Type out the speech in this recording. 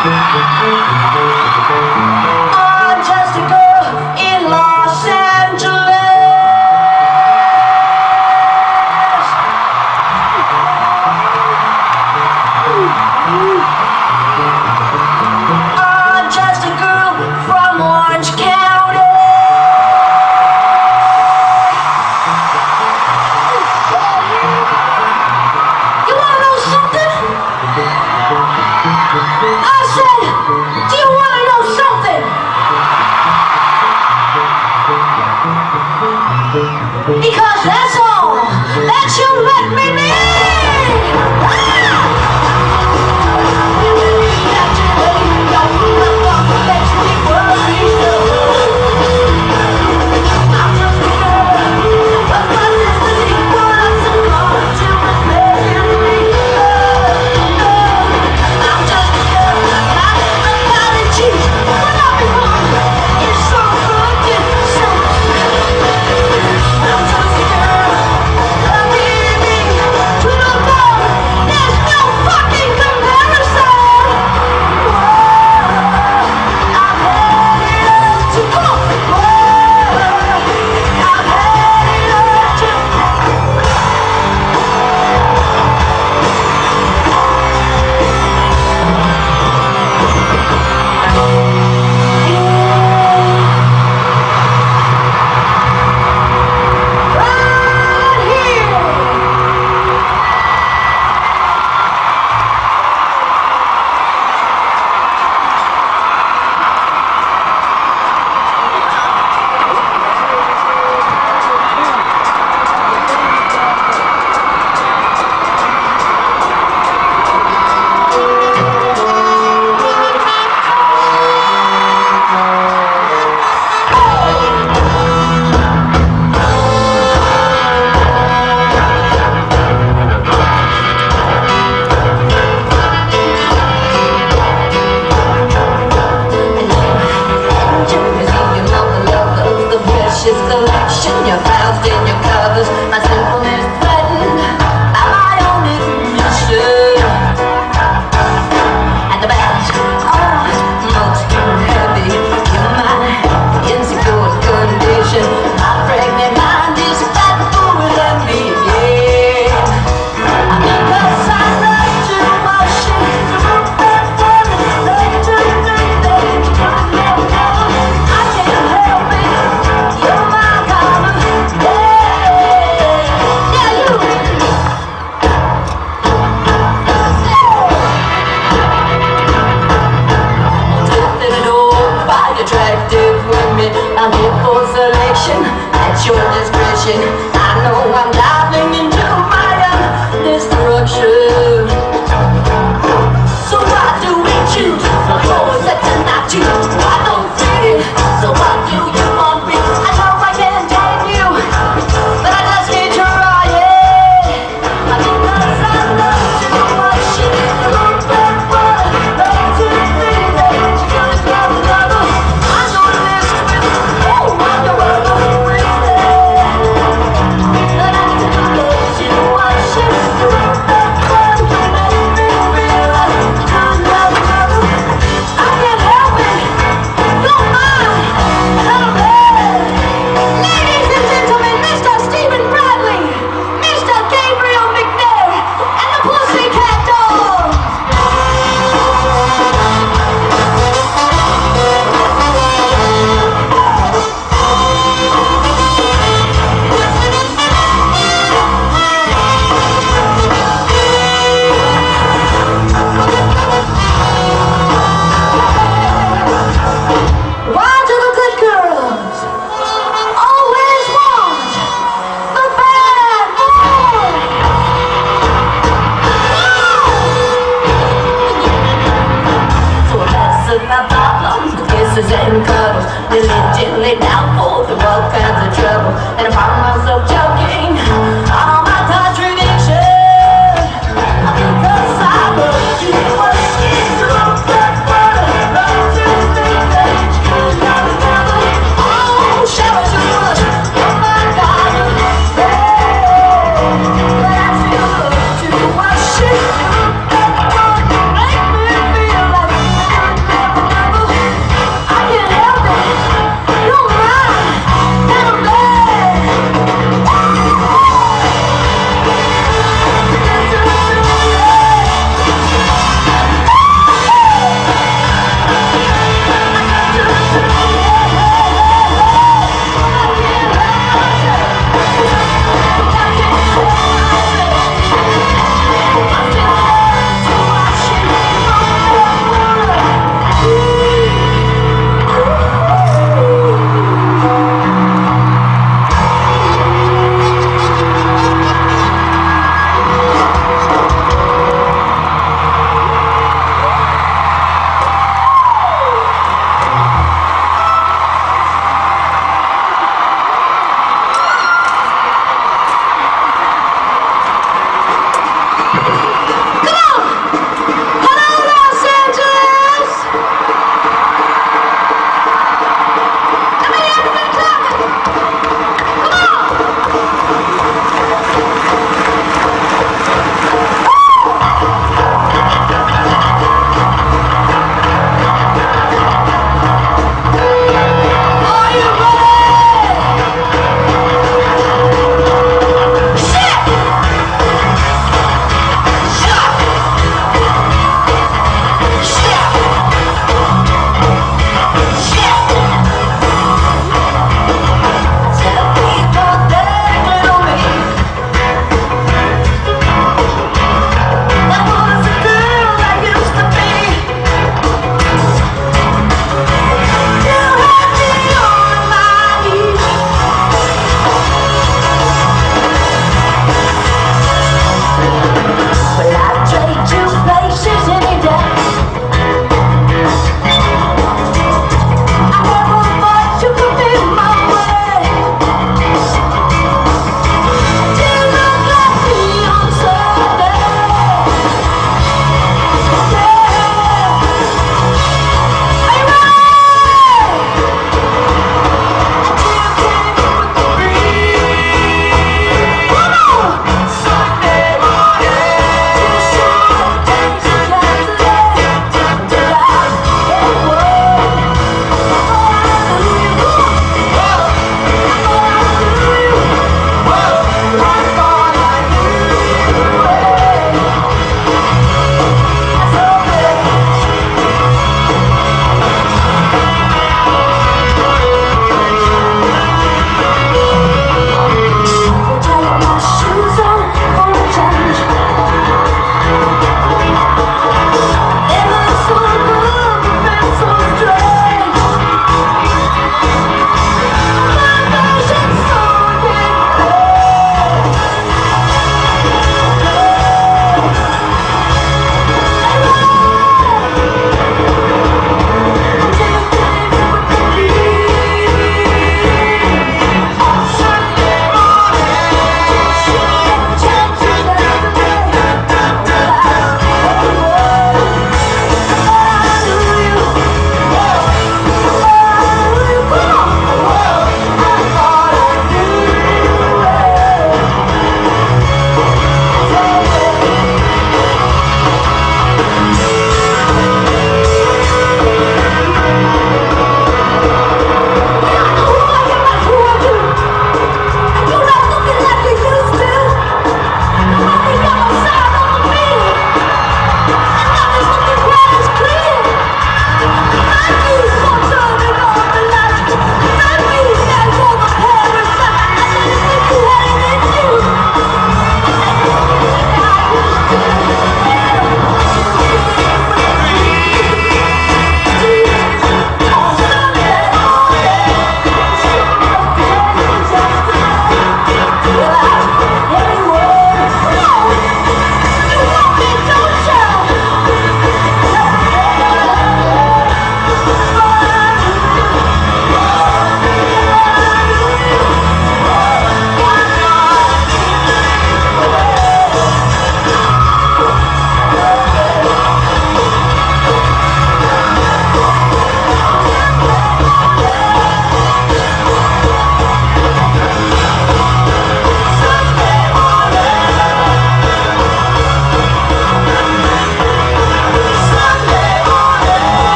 I'm